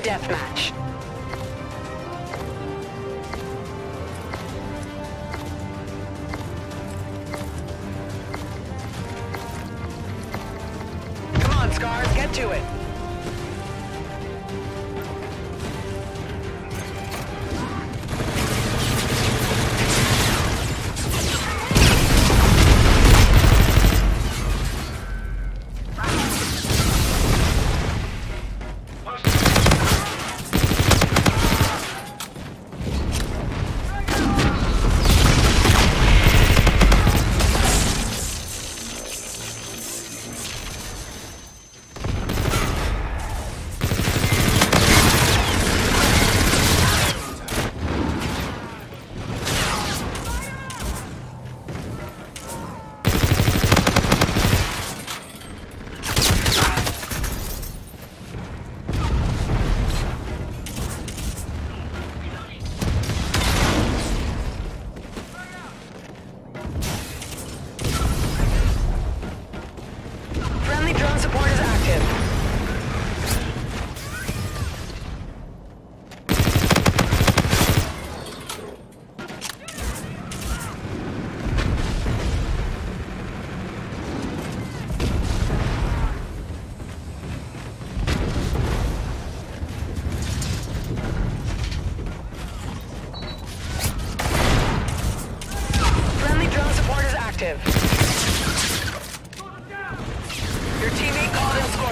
Deathmatch. Come on, Scars, get to it.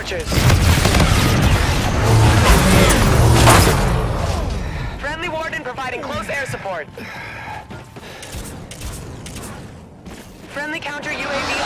Called. Friendly Warden providing close air support. Friendly counter UAV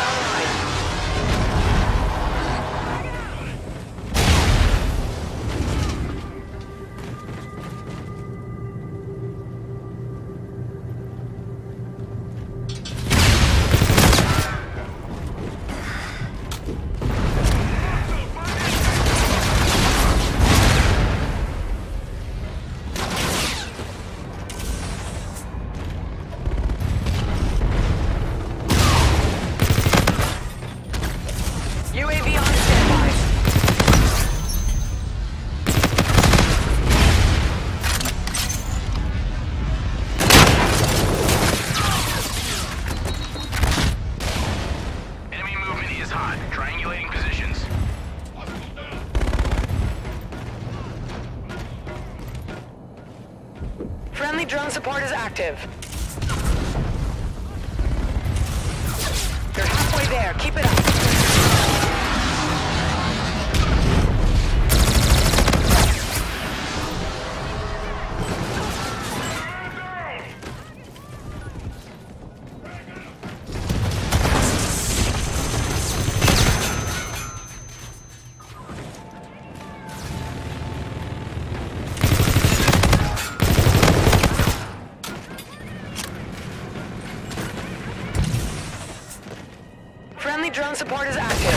drone support is active. You're halfway there. Keep it up. Friendly drone support is active.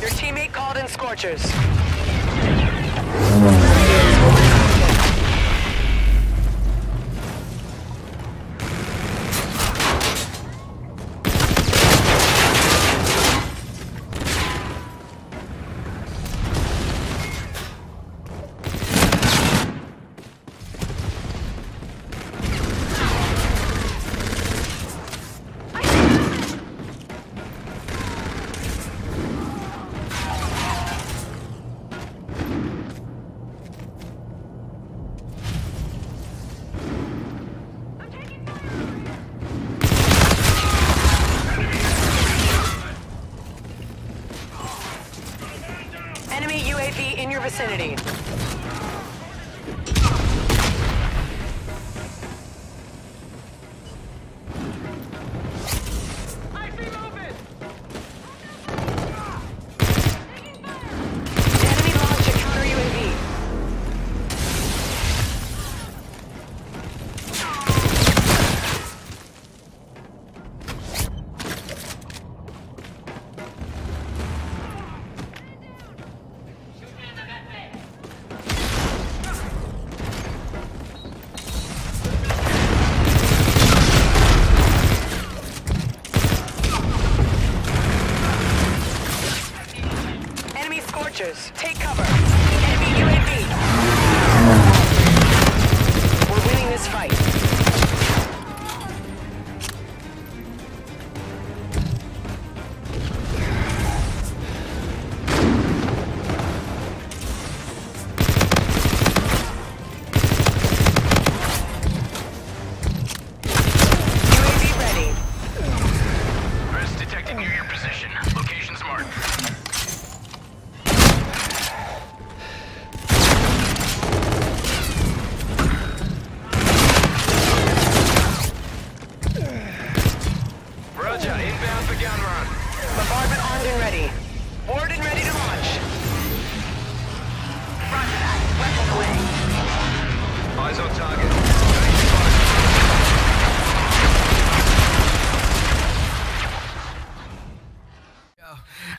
Your teammate called in Scorchers. mesmo. UAV in your vicinity.